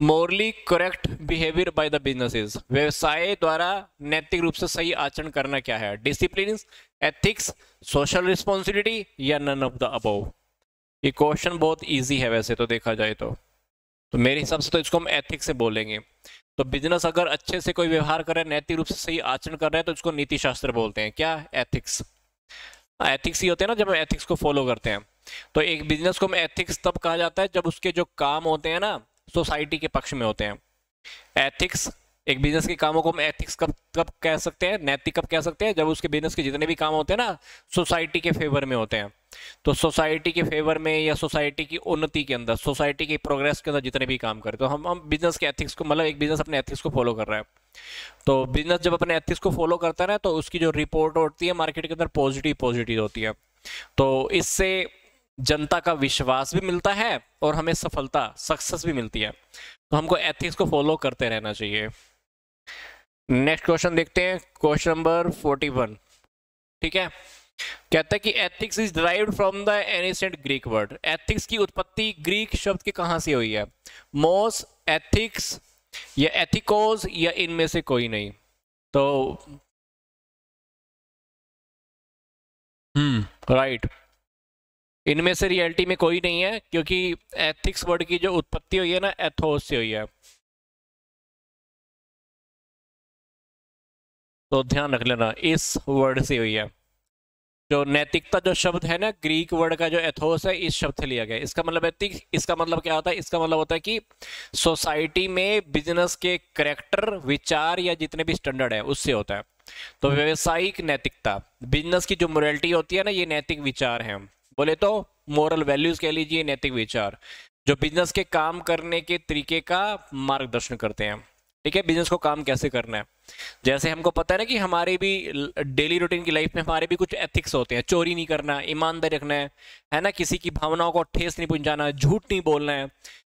Morally correct behaviour by the businesses व्यवसाय द्वारा नैतिक रूप से सही आचरण करना क्या है? डिसिप्लिन एथिक्स सोशल रिस्पॉन्सिबिलिटी या नन ऑफ़ द अबव ये क्वेश्चन बहुत इजी है वैसे तो देखा जाए तो। तो मेरे हिसाब से तो इसको हम एथिक्स से बोलेंगे। तो बिज़नेस अगर अच्छे से कोई व्यवहार कर रहा है, नैतिक रूप से सही आचरण कर रहा है तो इसको नीति शास्त्र बोलते हैं। क्या? एथिक्स एथिक्स ही होते हैं ना जब हम एथिक्स को फॉलो करते हैं। तो एक बिज़नेस को हम एथिक्स तब कहा जाता है जब उसके जो काम होते हैं ना सोसाइटी के पक्ष में होते हैं। एथिक्स, एक बिज़नेस के कामों को हम एथिक्स कब कब कह सकते हैं, नैतिक कब कह सकते हैं, जब उसके बिज़नेस के जितने भी काम होते हैं ना, सोसाइटी के फेवर में होते हैं। तो सोसाइटी के फेवर में या सोसाइटी की उन्नति के अंदर, सोसाइटी की प्रोग्रेस के अंदर जितने भी काम करें तो हम हम बिज़नेस के एथिक्स को मतलब एक बिज़नेस अपने एथिक्स को फॉलो कर रहा है। तो बिज़नेस जब अपने एथिक्स को फॉलो करता है ना तो उसकी जो रिपोर्ट होती है मार्केट के अंदर पॉजिटिव पॉजिटिव होती है। तो इससे जनता का विश्वास भी मिलता है और हमें सफलता सक्सेस भी मिलती है। तो हमको एथिक्स को फॉलो करते रहना चाहिए। नेक्स्ट क्वेश्चन देखते हैं। क्वेश्चन नंबर फोर्टी वन ठीक है? कहता है कि ethics is derived from the ancient Greek word ethics की उत्पत्ति ग्रीक शब्द की कहाँ से हुई है? मोस एथिक्स या एथिकोज या इनमें से कोई नहीं। तो हम्म राइट इनमें से रियलिटी में कोई नहीं है क्योंकि एथिक्स वर्ड की जो उत्पत्ति हुई है ना एथोस से हुई है। तो ध्यान रख लेना इस वर्ड से हुई है। जो नैतिकता जो शब्द है ना ग्रीक वर्ड का जो एथोस है इस शब्द से लिया गया। इसका मतलब एथिक्स इसका मतलब क्या होता है? इसका मतलब होता है कि सोसाइटी में बिज़नेस के करेक्टर विचार या जितने भी स्टैंडर्ड है उससे होता है। तो व्यवसायिक नैतिकता बिज़नेस की जो मोरलिटी होती है ना ये नैतिक विचार है। बोले तो मॉरल वैल्यूज़ कह लीजिए, नैतिक विचार, जो बिज़नेस के काम करने के तरीके का मार्गदर्शन करते हैं। ठीक है बिज़नेस को काम कैसे करना है? जैसे हमको पता है ना कि हमारे भी डेली रूटीन की लाइफ में हमारे भी कुछ एथिक्स होते हैं। चोरी नहीं करना, ईमानदारी रखना है। है ना? किसी की भावनाओं को ठेस नहीं पहुंचाना, झूठ नहीं बोलना है।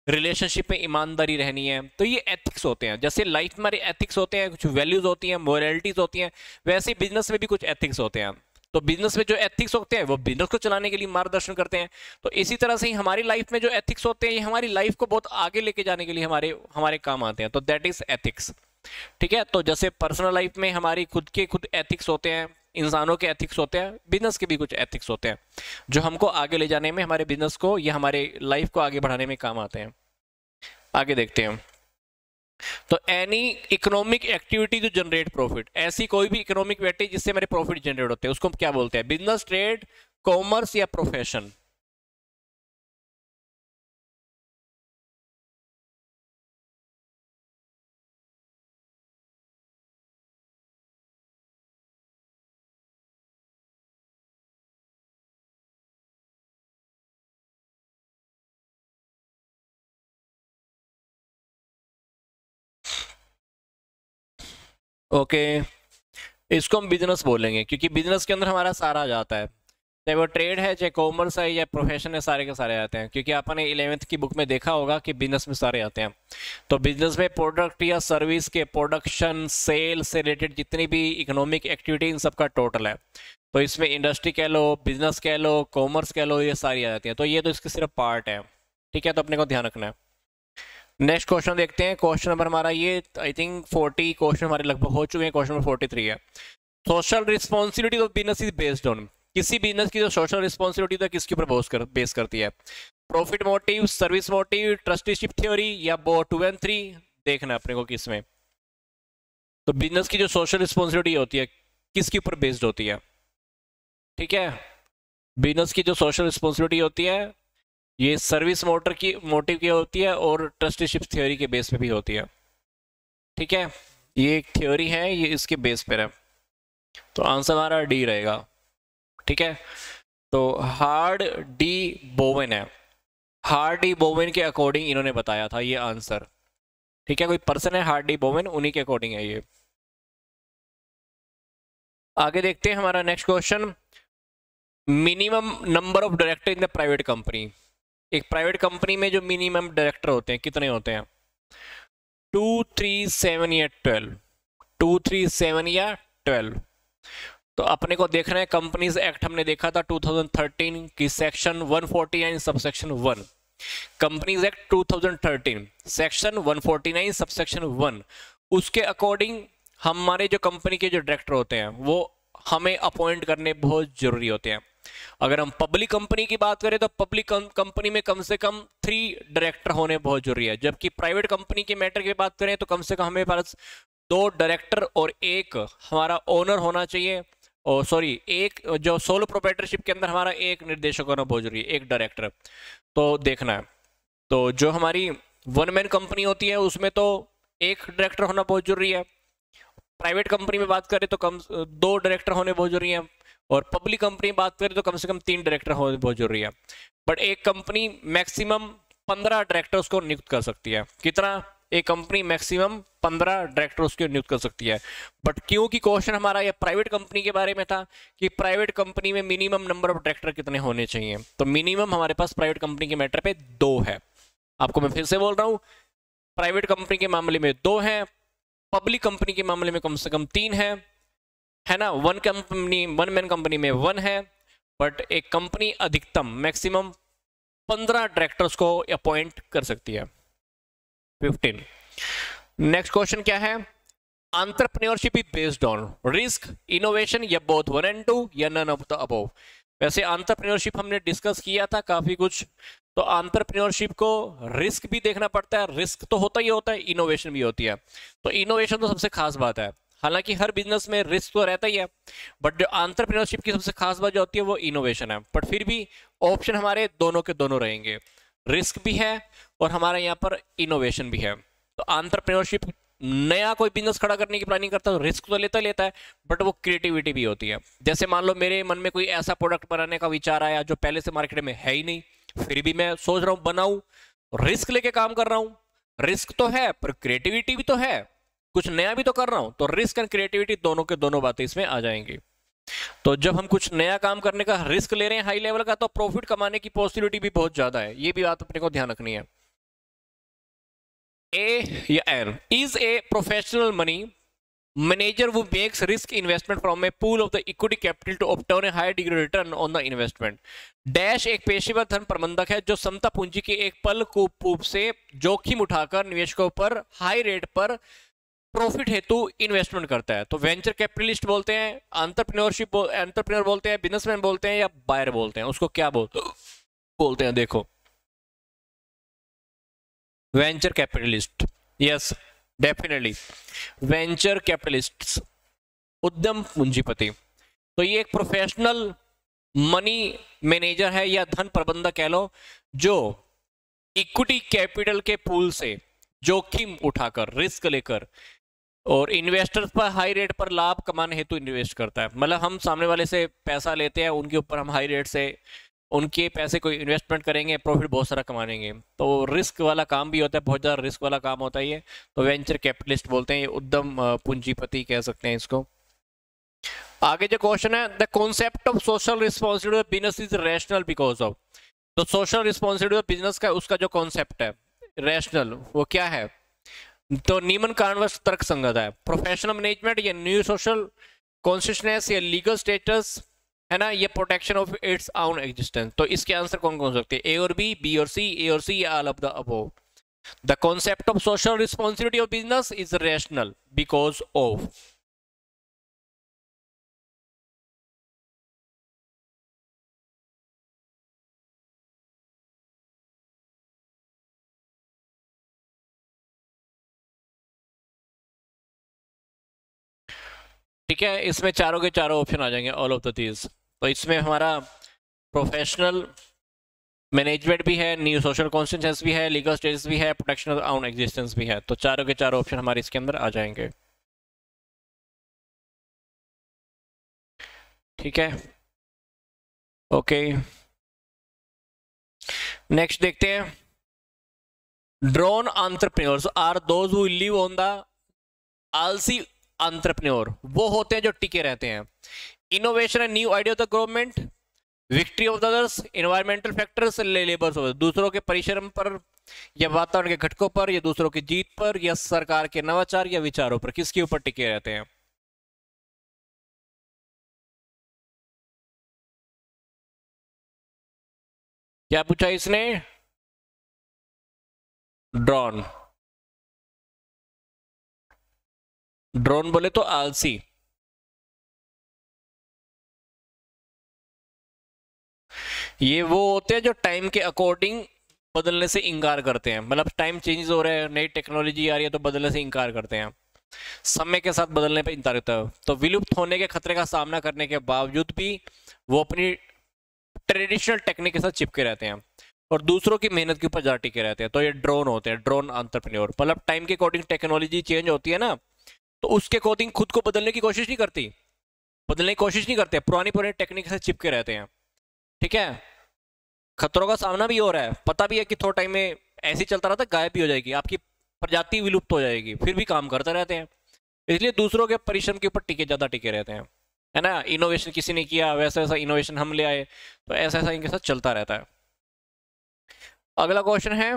रिलेशनशिप में ईमानदारी रहनी है। तो ये एथिक्स होते हैं। जैसे लाइफ में हमारे एथिक्स होते हैं, कुछ वैल्यूज़ होती हैं मोरलिटीज होती हैं, वैसे बिज़नेस में भी कुछ एथिक्स होते हैं। तो बिज़नेस में जो एथिक्स होते हैं, वो बिज़नेस को चलाने के लिए मार्गदर्शन करते हैं। तो इसी तरह से ही हमारी लाइफ में जो एथिक्स होते हैं, ये हमारी लाइफ को बहुत आगे लेके जाने के लिए हमारे हमारे काम आते हैं। तो दैट इज़ एथिक्स ठीक है? तो जैसे पर्सनल लाइफ में हमारी खुद के खुद एथिक्स होते हैं, इंसानों के एथिक्स होते हैं बिज़नेस के भी कुछ एथिक्स होते हैं, जो हमको आगे ले जाने में हमारे बिज़नेस को या हमारे लाइफ को आगे बढ़ाने में काम आते हैं। आगे देखते हैं तो एनी इकोनॉमिक एक्टिविटी जो जनरेट प्रॉफिट ऐसी कोई भी इकोनॉमिक एक्टिविटी जिससे मेरे प्रॉफिट जनरेट होते हैं, उसको हम क्या बोलते हैं? बिज़नेस ट्रेड कॉमर्स या प्रोफेशन ओके। इसको हम बिज़नेस बोलेंगे, क्योंकि बिज़नेस के अंदर हमारा सारा आ जाता है। चाहे वो ट्रेड है, चाहे कॉमर्स है, या प्रोफेशन है, सारे के सारे आते हैं। क्योंकि आपने इलेवेंथ की बुक में देखा होगा कि बिज़नेस में सारे आते हैं। तो बिज़नेस में प्रोडक्ट या सर्विस के प्रोडक्शन सेल से रिलेटेड जितनी भी इकोनॉमिक एक्टिविटी इन सबका टोटल है। तो इसमें इंडस्ट्री कह लो बिज़नेस कह लो कॉमर्स कह लो, ये सारी आ जाती है। तो ये तो इसके सिर्फ़ पार्ट है। ठीक है तो अपने को ध्यान रखना है। नेक्स्ट क्वेश्चन देखते हैं। क्वेश्चन नंबर हमारा ये आई थिंक फोर्टी क्वेश्चन हमारे लगभग हो चुके हैं। क्वेश्चन नंबर फोर्टी थ्री है। Social responsibility of business is based on किसी बिज़नेस की जो सोशल रिस्पॉन्सिबिलिटी है किसके ऊपर कर, बेस करती है? Profit motive service motive trusteeship theory या बो टू एंड थ्री देखना अपने को किसमें। तो बिज़नेस की जो सोशल रिस्पॉन्सिबिलिटी होती है किसके ऊपर बेस्ड होती है? ठीक है? बिज़नेस की जो सोशल रिस्पॉन्सिबिलिटी होती है ये सर्विस मोटर की, मोटिव की होती है और ट्रस्टीशिप थ्योरी के बेस पे भी होती है। ठीक है? ये एक थ्योरी है, ये इसके बेस पर है तो आंसर हमारा डी रहेगा। ठीक है? तो हार्ड डी बोवेन है। हार्ड डी बोवेन के अकॉर्डिंग इन्होंने बताया था ये आंसर। ठीक है? कोई पर्सन है हार्ड डी बोवेन, उन्हीं के अकॉर्डिंग है ये। आगे देखते हैं हमारा next question. Minimum number of director in the private company. एक प्राइवेट कंपनी में जो मिनिमम डायरेक्टर होते हैं, कितने होते हैं? टू थ्री सेवन या ट्वेल्व टू थ्री सेवन या ट्वेल्व तो अपने को देखना है कंपनीज़ एक्ट हमने देखा था 2013 की section 149 sub section one companies act 2013 section 149 subsection 1 उसके अकॉर्डिंग हमारे जो कंपनी के जो डायरेक्टर होते हैं, वो हमें अपॉइंट करने बहुत ज़रूरी होते हैं। अगर हम पब्लिक कंपनी की बात करें तो पब्लिक कंपनी में कम से कम थ्री डायरेक्टर होने बहुत ज़रूरी है। जबकि प्राइवेट कंपनी के मैटर की बात करें तो कम से कम हमें पास दो डायरेक्टर और एक हमारा ओनर होना चाहिए। और सॉरी एक जो सोलो प्रोपेटरशिप के अंदर हमारा एक निर्देशक होना बहुत ज़रूरी है, एक डायरेक्टर तो देखना है। तो जो हमारी वन मैन कंपनी होती है, उसमें तो एक डायरेक्टर होना बहुत ज़रूरी है। प्राइवेट कंपनी में बात करें तो कम दो डायरेक्टर होने बहुत ज़रूरी है। और पब्लिक कंपनी बात करें तो कम से कम तीन डायरेक्टर होने बहुत ज़रूरी है। बट एक कंपनी मैक्सिमम पंद्रह डायरेक्टर्स को नियुक्त कर सकती है। कितना? एक कंपनी मैक्सिमम पंद्रह डायरेक्टर्स को नियुक्त कर सकती है। बट क्योंकि क्वेश्चन हमारा ये प्राइवेट कंपनी के बारे में था कि प्राइवेट कंपनी में मिनिमम नंबर ऑफ़ डायरेक्टर कितने होने चाहिए। तो मिनिमम हमारे पास प्राइवेट कंपनी के मैटर पे दो है। आपको मैं फिर से बोल रहा हूँ प्राइवेट कंपनी के मामले में दो है पब्लिक कंपनी के मामले में कम से कम तीन है। है ना? One company one man company में वन है बट एक कंपनी अधिकतम मैक्सिमम पंद्रह डायरेक्टर्स को अपॉइंट कर सकती है। फिफ्टीन नेक्स्ट क्वेश्चन क्या है? Is based on risk innovation या बोथ वन एंड टू या नन ऑफ़ द अबोव वैसे आंट्रप्रन्योरशिप हमने डिस्कस किया था काफ़ी कुछ तो आंट्रप्रन्योरशिप को रिस्क भी देखना पड़ता है। रिस्क तो होता ही होता है इनोवेशन भी होती है। तो इनोवेशन तो सबसे खास बात है। हालाँकि हर बिज़नेस में रिस्क तो रहता ही है बट जो आंट्रप्रनरशिप की सबसे खास बात जो होती है वो इनोवेशन है। बट फिर भी ऑप्शन हमारे दोनों के दोनों रहेंगे। रिस्क भी है और हमारे यहाँ पर इनोवेशन भी है। तो आंट्रप्रनरशिप नया कोई बिज़नेस खड़ा करने की प्लानिंग करता है तो रिस्क तो लेता लेता है बट वो क्रिएटिविटी भी होती है। जैसे मान लो मेरे मन में कोई ऐसा प्रोडक्ट बनाने का विचार आया जो पहले से मार्केट में है ही नहीं, फिर भी मैं सोच रहा हूँ, बनाऊँ रिस्क लेके काम कर रहा हूँ। रिस्क तो है, पर क्रिएटिविटी भी तो है। कुछ नया भी तो कर रहा हूँ तो रिस्क एंड क्रिएटिविटी दोनों के दोनों बातें इसमें आ जाएँगी। तो जब हम कुछ नया काम करने का रिस्क ले रहे हैं हाई लेवल का तो प्रॉफिट कमाने की पॉसिबिलिटी भी बहुत ज़्यादा है। ये भी बात अपने को ध्यान रखनी है। ए या an is a professional money manager वो makes risk investment from a pool of the equity capital to obtain a high degree return on the investment dash एक पेशेवर धन प्रबंधक है, जो समता पूंजी के एक पल को से जोखिम उठाकर निवेशकों पर हाई रेट पर प्रॉफिट हेतु इन्वेस्टमेंट करता है। तो वेंचर कैपिटलिस्ट बोलते हैं अंतरप्रेन्योरशिप एंटरप्रेन्योर बोलते हैं बिजनेसमैन बोलते हैं या बायर बोलते हैं। उसको क्या बोलते बोलते हैं, देखो। Venture capitalist yes definitely venture capitalist उद्यम पूंजीपति। तो ये एक प्रोफेशनल मनी मैनेजर है या धन प्रबंधक कह लो, जो इक्विटी कैपिटल के पूल से जोखिम उठाकर रिस्क लेकर और इन्वेस्टर्स पर हाई रेट पर लाभ कमाने हेतु इन्वेस्ट करता है। मतलब हम सामने वाले से पैसा लेते हैं, उनके ऊपर हम हाई रेट से उनके पैसे को इन्वेस्टमेंट करेंगे प्रॉफिट बहुत सारा कमाएँगे। तो रिस्क वाला काम भी होता है, बहुत ज़्यादा रिस्क वाला काम होता है ये। तो वेंचर कैपिटलिस्ट बोलते हैं, ये उद्यम पूंजीपति कह सकते हैं इसको। आगे जो क्वेश्चन है the concept of social responsibility business is rational because of तो सोशल रिस्पॉन्सिबिलिटी बिज़नेस का, उसका जो कॉन्सेप्ट है रैशनल वो क्या है? तो नियमन कारणवश तर्क संगत है। प्रोफेशनल मैनेजमेंट या न्यू सोशल कॉन्शियसनेस या लीगल स्टेटस है ना? ये protection of its own existence तो इसके आंसर कौन कौन सकते हैं? ए और बी बी और सी ए और C all of the above the concept of social responsibility of business is rational because of ठीक है, इसमें चारों के चारों ऑप्शन आ जाएँगे ऑल ऑफ़ द दीज तो इसमें हमारा प्रोफेशनल मैनेजमेंट भी है न्यू सोशल कॉन्स्टेंस भी है लीगल स्टेटस भी है प्रोटेक्शन ऑफ़ एग्जिस्टेंस भी है. तो चारों के चारों ऑप्शन हमारे इसके अंदर आ जाएँगे. ठीक है? ओके नेक्स्ट देखते हैं. Drone entrepreneurs are those who live on the आलसी अंतरप्रन्योर वो होते हैं जो टिके रहते हैं। Innovation and new idea of the government victory of the others environmental factors labours दूसरों के परिश्रम पर, या वातावरण के घटकों पर, या दूसरों की जीत पर, या सरकार के नवाचार, या विचारों पर, किसके ऊपर टिके रहते हैं? क्या पूछा इसने? ड्रोन ड्रोन बोले तो आलसी। ये वो होते हैं जो टाइम के अकॉर्डिंग बदलने से इंकार करते हैं। मतलब टाइम चेंज हो रहा है, नई टेक्नोलॉजी आ रही है तो बदलने से इंकार करते हैं। समय के साथ बदलने पर इंकार करता है। तो विलुप्त होने के खतरे का सामना करने के बावजूद भी वो अपनी ट्रेडिशनल टेक्निक के साथ चिपके रहते हैं और दूसरों की मेहनत के ऊपर ज़्यादा टिके रहते हैं। तो ये ड्रोन होते हैं, ड्रोन अंतरप्रन्योर मतलब टाइम के अकॉर्डिंग टेक्नोलॉजी चेंज होती है ना तो उसके अकॉर्डिंग खुद को बदलने की कोशिश नहीं करती। बदलने की कोशिश नहीं करते, पुरानी पुरानी टेक्निक से चिपके रहते हैं। ठीक है? खतरों का सामना भी हो रहा है। पता भी है कि थोड़ा टाइम में ऐसे चलता रहता गायब भी हो जाएगी। आपकी प्रजाति विलुप्त हो जाएगी, फिर भी काम करते रहते हैं। इसलिए दूसरों के परिश्रम के ऊपर टिके, ज़्यादा टिके रहते हैं। है ना? इनोवेशन किसी ने किया, वैसा वैसा इनोवेशन हम ले आए तो ऐसा ऐसा इनके साथ चलता रहता है। अगला क्वेश्चन है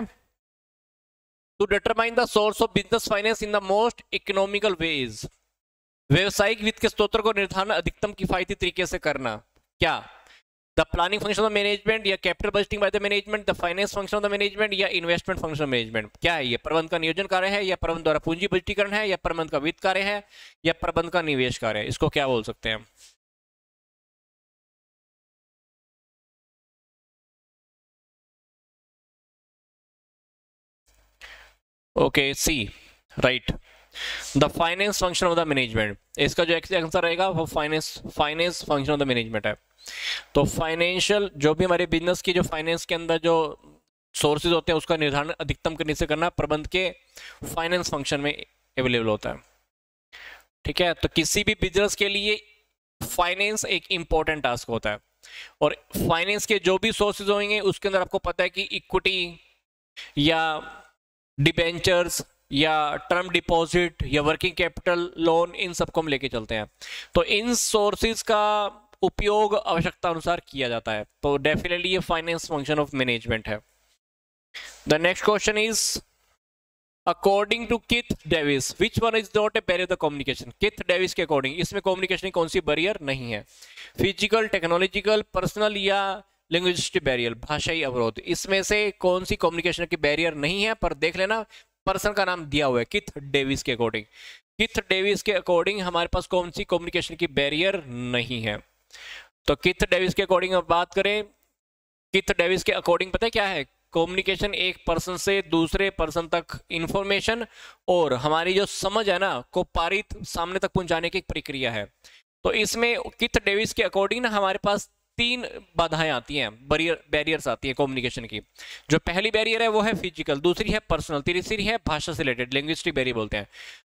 to determine the source of business finance in the most economical ways व्यवसायिक वित्त के स्त्रोत्र को निर्धारण अधिकतम किफायती तरीके से करना। क्या? The planning function of management या capital budgeting by the management the finance function of the management या इन्वेस्टमेंट फ़ंक्शन मैनेजमेंट क्या है? ये प्रबंध का नियोजन कार्य है या प्रबंध द्वारा पूंजी बजटीकरण है या प्रबंध का वित्त कार्य है या प्रबंध का निवेश कार्य है? इसको क्या बोल सकते हैं? Okay see right the finance function of the management इसका जो आंसर रहेगा, वो finance finance function of the management है. तो फाइनेंशियल जो भी हमारे बिज़नेस की जो फाइनेंस के अंदर जो सोर्सेज होते हैं, उसका निर्धारण अधिकतम करने से करना प्रबंध के फाइनेंस फ़ंक्शन में अवेलेबल होता है. ठीक है? तो किसी भी बिज़नेस के लिए फाइनेंस एक इंपॉर्टेंट टास्क होता है. और फाइनेंस के जो भी सोर्सेज होंगे, उसके अंदर आपको पता है कि इक्विटी या डिबेंचर्स या टर्म डिपॉजिट या वर्किंग कैपिटल लोन, इन सबको हम लेके चलते हैं। तो इन सोर्सेज का उपयोग आवश्यकता अनुसार किया जाता है। तो डेफिनेटली ये फाइनेंस फ़ंक्शन ऑफ़ मैनेजमेंट है। The next question is, according to Keith Davis, which one is not a barrier the communication? Keith Davis के अकॉर्डिंग, इसमें कम्युनिकेशन कौन सी बैरियर नहीं है? फ़िज़िकल, टेक्नोलॉजिकल, पर्सनल या लिंग्विस्टिक बैरियर भाषाई अवरोध। इसमें से कौन सी कम्युनिकेशन की बैरियर नहीं है, पर देख लेना पर्सन का नाम दिया हुआ है किथ डेविस के अकॉर्डिंग किथ डेविस के अकॉर्डिंग हमारे पास कौन सी कम्युनिकेशन की बैरियर नहीं है। तो किथ डेविस के अकॉर्डिंग अब बात करें। किथ डेविस के अकॉर्डिंग पता है क्या है? कम्युनिकेशन एक पर्सन से दूसरे पर्सन तक इंफॉर्मेशन और हमारी जो समझ है ना, को पारित सामने तक पहुँचाने की प्रक्रिया है। तो इसमें किथ डेविस के अकॉर्डिंग ना हमारे पास तीन बाधाएँ आती हैं बैरियर बैरियर्स आती हैं कम्युनिकेशन की। जो पहली बैरियर है वो है फ़िज़िकल दूसरी है पर्सनल तीसरी है भाषा से रिलेटेड लैंग्विस्टिक बैरियर बोलते हैं।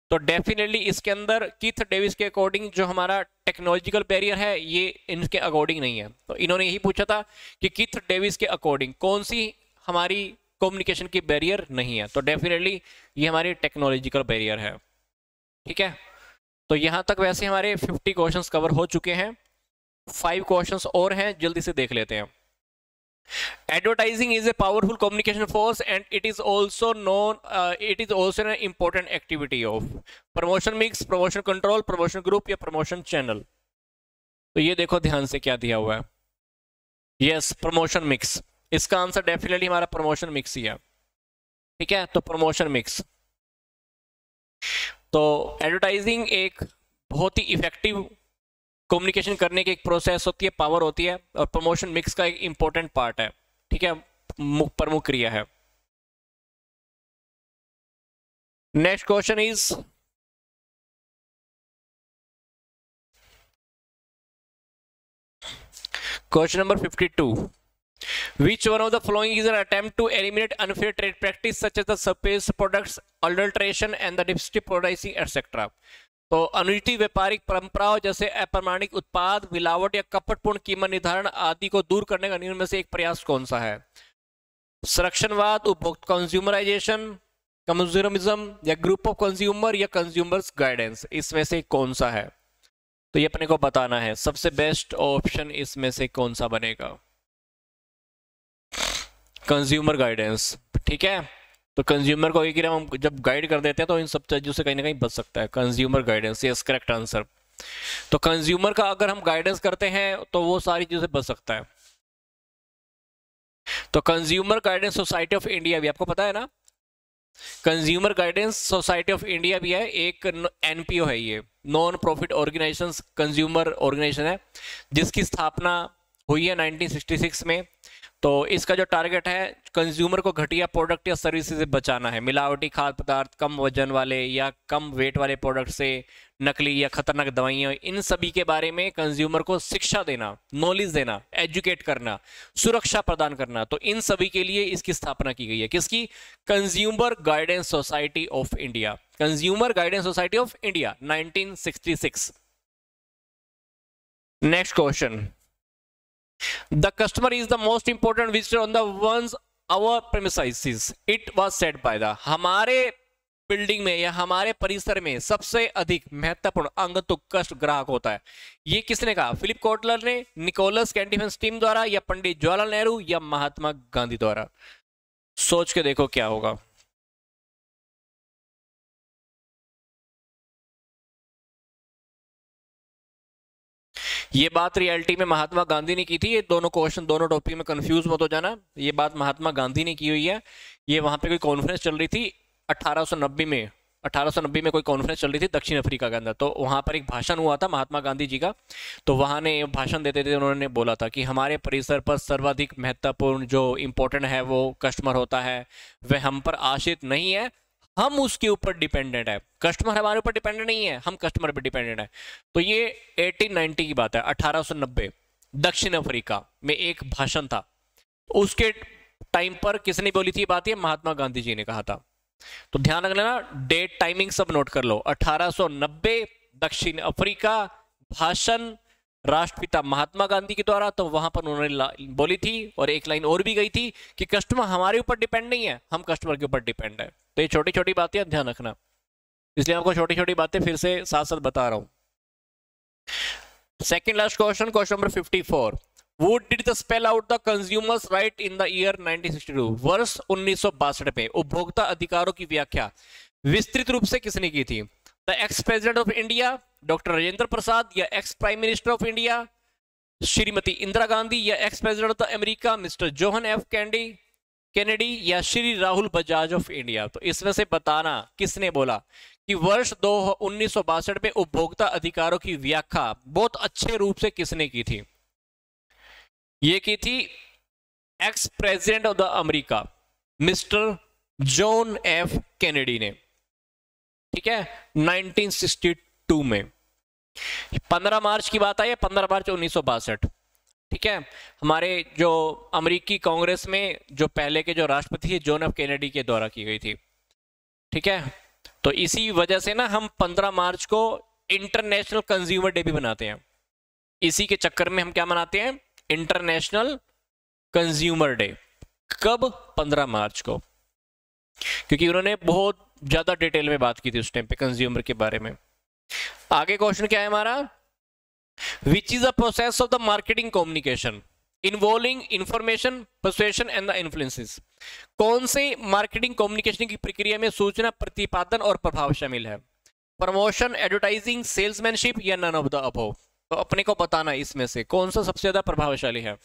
तो डेफिनेटली इसके अंदर कीथ डेविस के अकॉर्डिंग जो हमारा टेक्नोलॉजिकल बैरियर है, ये इनके अकॉर्डिंग नहीं है। तो इन्होंने यही पूछा था कि कीथ डेविस के अकॉर्डिंग कौन सी हमारी कम्युनिकेशन की बैरियर नहीं है। तो डेफिनेटली ये हमारी टेक्नोलॉजिकल बैरियर है। ठीक है? तो यहाँ तक वैसे हमारे 50 क्वेश्चंस कवर हो चुके हैं। फाइव क्वेश्चन और हैं, जल्दी से देख लेते हैं। Advertising is a powerful communication force and it is also known it is also an important activity of promotion mix promotion control promotion group या प्रमोशन चैनल तो ये देखो ध्यान से क्या दिया हुआ है। यस प्रमोशन मिक्स इसका आंसर डेफिनेटली हमारा प्रमोशन मिक्स ही है। ठीक है? तो प्रमोशन मिक्स तो एडवर्टाइजिंग एक बहुत ही इफ़ेक्टिव कम्युनिकेशन करने की एक प्रोसेस होती है पावर होती है और प्रमोशन मिक्स का एक इंपॉर्टेंट पार्ट है ठीक है प्रमुख क्रिया है next question is question number 52 which one of the following is an attempt to eliminate unfair trade practice such as the surface products adulteration and the deceptive pricing etc तो अनुचित व्यापारिक परंपराओं जैसे अप्रमाणिक उत्पाद, मिलावट या कपटपूर्ण कीमत निर्धारण आदि को दूर करने का में से एक प्रयास कौन सा है? संरक्षणवाद, उपभोक्ता कंज्यूमराइजेशन कंज्यूमरिज्म या ग्रुप ऑफ़ कंज्यूमर या कंज्यूमर्स गाइडेंस इसमें से कौन सा है? तो ये अपने को बताना है, सबसे बेस्ट ऑप्शन इसमें से कौन सा बनेगा? कंज्यूमर गाइडेंस ठीक है? तो कंज्यूमर को एक हम जब गाइड कर देते हैं तो इन सब चीज़ों से कहीं ना कहीं बच सकता है consumer guidance yes correct answer तो कंज्यूमर का अगर हम गाइडेंस करते हैं तो वो सारी चीज़ें बच सकता है। तो consumer guidance society of India भी, आपको पता है ना? Consumer guidance society of India भी है, एक एनपीओ है ये। Non profit organisation consumer organisation है, जिसकी स्थापना हुई है 1966 में। तो इसका जो टारगेट है कंज्यूमर को घटिया प्रोडक्ट या सर्विस से बचाना है। मिलावटी खाद्य पदार्थ, कम वज़न वाले या कम वेट वाले प्रोडक्ट से नकली या खतरनाक दवाइयाँ, इन सभी के बारे में कंज्यूमर को शिक्षा देना नॉलेज देना एजुकेट करना, सुरक्षा प्रदान करना। तो इन सभी के लिए इसकी स्थापना की गई है। किसकी? Consumer guidance society of India consumer guidance society of India 1966 next question The customer is the most important visitor on the one's, our premises. It was said by the हमारे बिल्डिंग में या हमारे परिसर में सबसे अधिक महत्वपूर्ण अंग तो कष्ट ग्राहक होता है। ये किसने कहा? फिलिप कोटलर ने निकोलस कैंटीफेंस टीम द्वारा या पंडित जवाहरलाल नेहरू या महात्मा गांधी द्वारा। सोच के देखो क्या होगा। ये बात रियलिटी में महात्मा गांधी ने की थी। ये दोनों क्वेश्चन दोनों टॉपिक में कंफ्यूज मत हो जाना। ये बात महात्मा गांधी ने की हुई है। ये वहाँ पे कोई कॉन्फ्रेंस चल रही थी 1890 में। 1890 में कोई कॉन्फ्रेंस चल रही थी दक्षिण अफ्रीका के अंदर। तो वहाँ पर एक भाषण हुआ था महात्मा गांधी जी का। तो वहाँ ने भाषण देते थे उन्होंने बोला था कि हमारे परिसर पर सर्वाधिक महत्वपूर्ण जो इम्पोर्टेंट है वो कस्टमर होता है, वह हम पर आश्रित नहीं है। हम उसके ऊपर डिपेंडेंट है। कस्टमर हमारे ऊपर डिपेंडेंट नहीं है, हम कस्टमर पर डिपेंडेंट है। तो ये 1890 की बात है 1890 दक्षिण अफ्रीका में एक भाषण था। उसके टाइम पर किसने बोली थी बात? ये महात्मा गांधी जी ने कहा था। तो ध्यान रख लेना डेट टाइमिंग सब नोट कर लो। 1890 दक्षिण अफ्रीका, भाषण राष्ट्रपिता महात्मा गांधी के द्वारा तो वहाँ पर उन्होंने बोली थी और एक लाइन और भी गई थी कि कस्टमर हमारे ऊपर डिपेंड नहीं है, हम कस्टमर के ऊपर डिपेंड है। तो ये छोटी छोटी बातें ध्यान रखना। इसलिए आपको छोटी छोटी बातें फिर से साथ साथ बता रहा हूँ। Second last question question number fifty four वो did the spell out the consumers right in the year 1962 वर्ष उन्नीस में उपभोक्ता अधिकारों की व्याख्या। विस्तृत रूप से किसने की थी? The ex president of India doctor Rajendra Prasad या ex prime minister of India Shrimati Indira Gandhi या ex president of the America mister John F candy Kennedy या श्री राहुल बजाज ऑफ़ इंडिया तो इसमें से बताना, किसने बोला? कि वर्ष दो उन्नीस में उपभोक्ता अधिकारों की व्याख्या बहुत अच्छे रूप से किसने की थी? ये की थी ex president of the America mister John F Kennedy ने। ठीक है? 1962 में। 15 मार्च की बात आई है 15 मार्च उन्नीस ठीक है? हमारे जो अमेरिकी कांग्रेस में जो पहले के जो राष्ट्रपति है जॉन एफ़ कैनेडी के द्वारा की गई थी। ठीक है? तो इसी वजह से ना हम 15 मार्च को इंटरनेशनल कंज्यूमर डे भी बनाते हैं। इसी के चक्कर में हम क्या मनाते हैं? International consumer day. कब? 15 मार्च को। क्योंकि उन्होंने बहुत ज़्यादा डिटेल में बात की थी उस टाइम पे कंज्यूमर के बारे में। आगे क्वेश्चन क्या है हमारा? Which is the process of the marketing communication involving information persuasion and the influences कौन से मार्केटिंग कम्युनिकेशन की प्रक्रिया में सूचना, प्रतिपादन और प्रभाव शामिल है? प्रमोशन एडवर्टाइजिंग सेल्समैनशिप या नन ऑफ़ द अबो तो अपने को बताना इसमें से, कौन सा सबसे ज़्यादा प्रभावशाली है?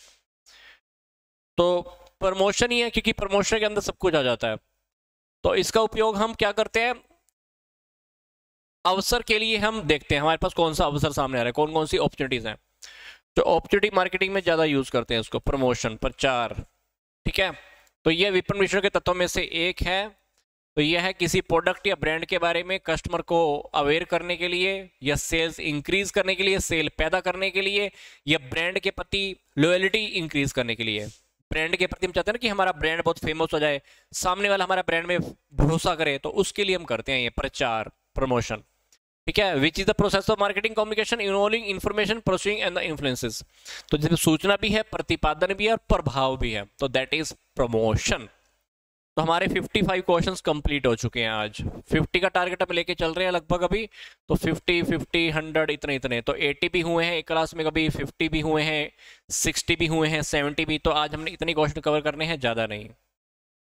तो प्रमोशन ही है, क्योंकि प्रमोशन के अंदर सब कुछ आ जाता है। तो इसका उपयोग हम क्या करते हैं? अवसर के लिए हम देखते हैं, हमारे पास कौन सा अवसर सामने आ रहा है कौन कौन सी अपॉर्चुनिटीज़ हैं? तो अपॉर्चुनिटी मार्केटिंग में ज़्यादा यूज़ करते हैं उसको प्रमोशन प्रचार, ठीक है? तो यह विपणन मिश्रण के तत्वों में से एक है। तो यह है किसी प्रोडक्ट या ब्रांड के बारे में कस्टमर को अवेयर करने के लिए, या सेल्स इंक्रीज करने के लिए सेल पैदा करने के लिए, या ब्रांड के प्रति लॉयलिटी इंक्रीज करने के लिए। ब्रांड के प्रति हम चाहते हैं ना कि हमारा ब्रांड बहुत फ़ेमस हो जाए, सामने वाला हमारा ब्रांड में भरोसा करे तो उसके लिए हम करते हैं ये प्रचार प्रमोशन ठीक है? Which is the process of marketing communication involving information processing and the influences तो जिसमें सूचना भी है, प्रतिपादन भी है, और प्रभाव भी है। तो दैट इज़ प्रमोशन तो हमारे 55 क्वेश्चंस कंप्लीट हो चुके हैं आज। 50 का टारगेट हम लेके चल रहे हैं लगभग अभी तो 50 50 100 इतने इतने। तो 80 भी हुए हैं एक क्लास में कभी 50 भी हुए हैं 60 भी हुए हैं 70 भी तो आज हमने इतने क्वेश्चन कवर करने हैं, ज़्यादा नहीं।